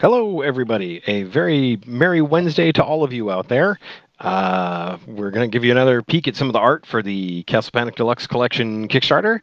Hello, everybody. A very merry Wednesday to all of you out there. Uh, we're going to give you another peek at some of the art for the Castle Panic Deluxe Collection Kickstarter.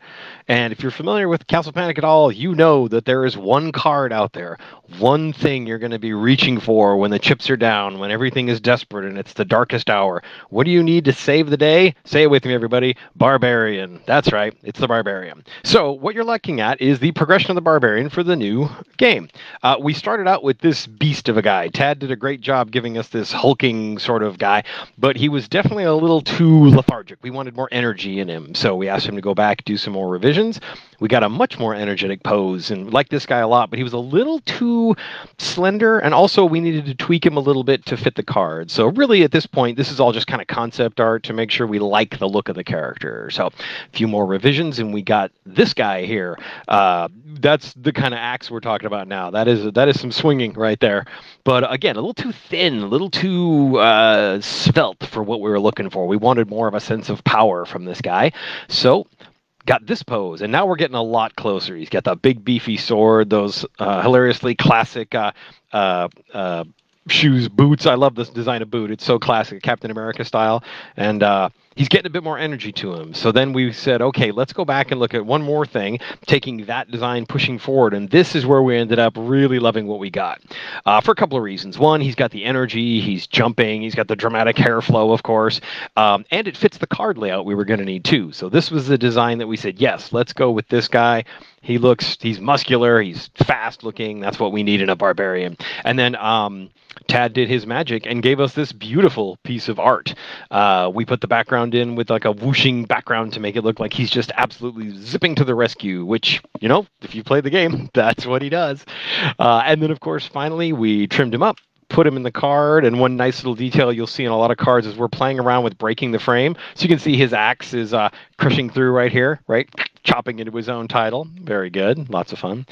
And if you're familiar with Castle Panic at all, you know that there is one card out there, one thing you're going to be reaching for when the chips are down, when everything is desperate and it's the darkest hour. What do you need to save the day? Say it with me, everybody. Barbarian. That's right, it's the Barbarian. So, what you're looking at is the progression of the Barbarian for the new game. Uh, we started out with this beast of a guy. Tad did a great job giving us this hulking sort of guy, but he was definitely a little too lethargic. We wanted more energy in him, so we asked him to go back, do some more revisions. We got a much more energetic pose and liked this guy a lot, but he was a little too slender, and also we needed to tweak him a little bit to fit the card. So really, at this point, this is all just kind of concept art to make sure we like the look of the character. So a few more revisions, and we got this guy here. Uh, that's the kind of axe we're talking about now. That is that is some swinging right there. But again, a little too thin, a little too uh, svelte for what we were looking for. We wanted more of a sense of power from this guy. So got this pose, and now we're getting a lot closer. He's got the big beefy sword, those uh, hilariously classic uh, uh, uh shoes, boots. I love this design of boot. It's so classic, Captain America style, and uh, he's getting a bit more energy to him. So then we said, okay, let's go back and look at one more thing, taking that design, pushing forward. And this is where we ended up really loving what we got uh, for a couple of reasons. One, he's got the energy, he's jumping, he's got the dramatic hair flow, of course, um, and it fits the card layout we were going to need too. So this was the design that we said, yes, let's go with this guy. He looks, he's muscular, he's fast looking. That's what we need in a barbarian. And then um, Tad did his magic and gave us this beautiful piece of art. Uh, we put the background in with like a whooshing background to make it look like he's just absolutely zipping to the rescue, which, you know, if you play the game, that's what he does. Uh, and then, of course, finally, we trimmed him up put him in the card. And one nice little detail you'll see in a lot of cards is we're playing around with breaking the frame. So you can see his axe is uh, crushing through right here, right? Chopping into his own title. Very good. Lots of fun.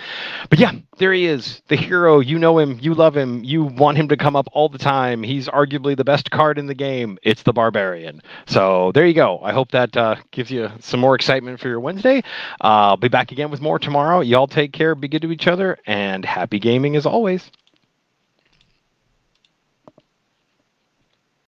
But yeah, there he is. The hero. You know him. You love him. You want him to come up all the time. He's arguably the best card in the game. It's the Barbarian. So there you go. I hope that uh, gives you some more excitement for your Wednesday. Uh, I'll be back again with more tomorrow. Y'all take care. Be good to each other. And happy gaming as always.